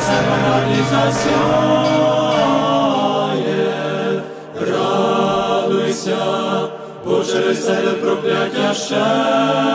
себе радість засяє, радуйся, бо через тебе прокляття ще